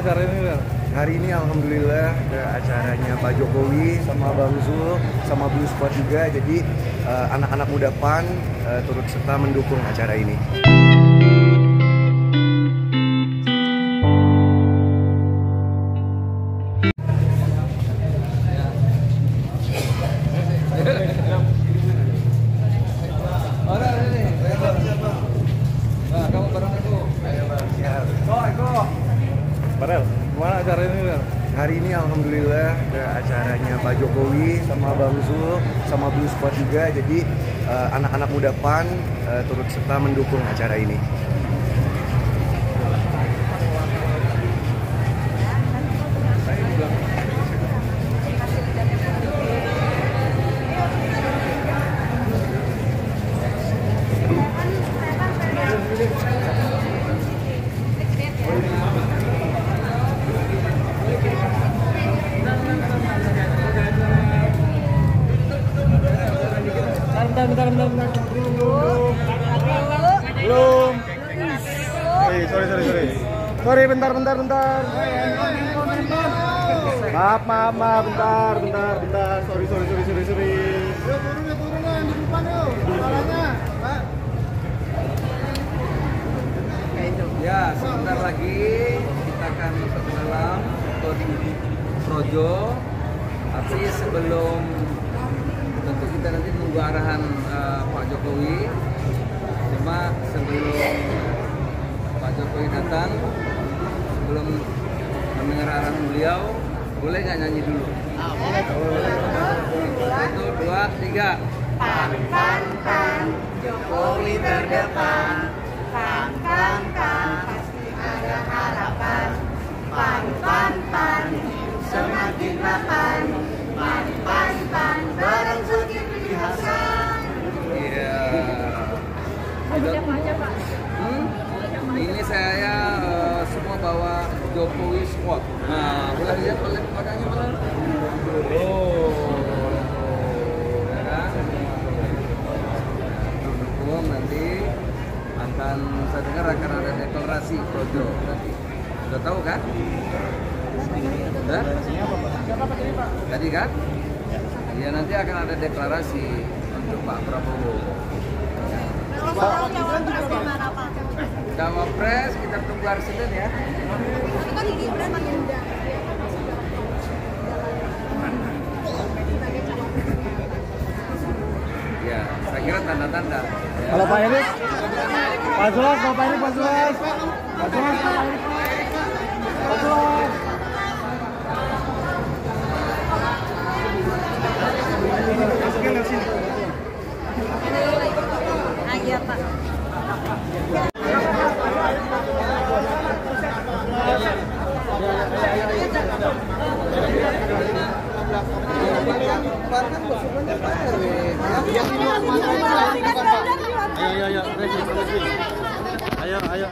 acara ini Bang? Hari ini alhamdulillah ada acaranya Pak Jokowi sama Bang Zul sama Blue Squad juga. Jadi eh, anak-anak muda PAN eh, turut serta mendukung acara ini. Hari ini alhamdulillah ada acaranya Pak Jokowi sama Bang Zul sama Blue Squad juga. Jadi eh, anak-anak muda PAN eh, turut serta mendukung acara ini. Bentar, bentar, bentar, bentar. Belum. Eh, sorry, sorry, sorry. Sorry, bentar, bentar, bentar. Maaf, maaf, maaf, bentar, bentar, bentar. Sorry, sorry, sorry, sorry, sorry. Ya, sebentar lagi kita akan masuk ke dalam untuk Projo. Tapi sebelum tentu kita nanti menunggu arahan eh, Pak Jokowi. Cuma sebelum Pak Jokowi datang, sebelum mendengar arahan beliau, boleh nggak nyanyi dulu? Satu, dua, tiga. Pan, pan, pan, Jokowi terdepan. Pan, pan, pan, pasti ada harapan. Pan, pan, pan, hidup semakin mapan. Pan, pan, pan, bareng Zulkifli Hasan. Iya. Hmm? Ini saya eh, semua bawa Jokowi Squad. Nah, boleh lihat padanya boleh. Oh. Ya kan? Nanti akan saya dengar akan ada deklarasi Projo nanti. Sudah tahu kan? Sudah? Tadi kan? Ya nanti akan ada deklarasi untuk Pak Prabowo. Pak? Cawapres kita tunggu hari Senin ya. Ya, saya kira tanda-tanda. Kalau Pak Erik, Pak Bapak Erik, Pak Sulas, Pak Pak Pak. Iya Pak. Ayo, ayo, ayo.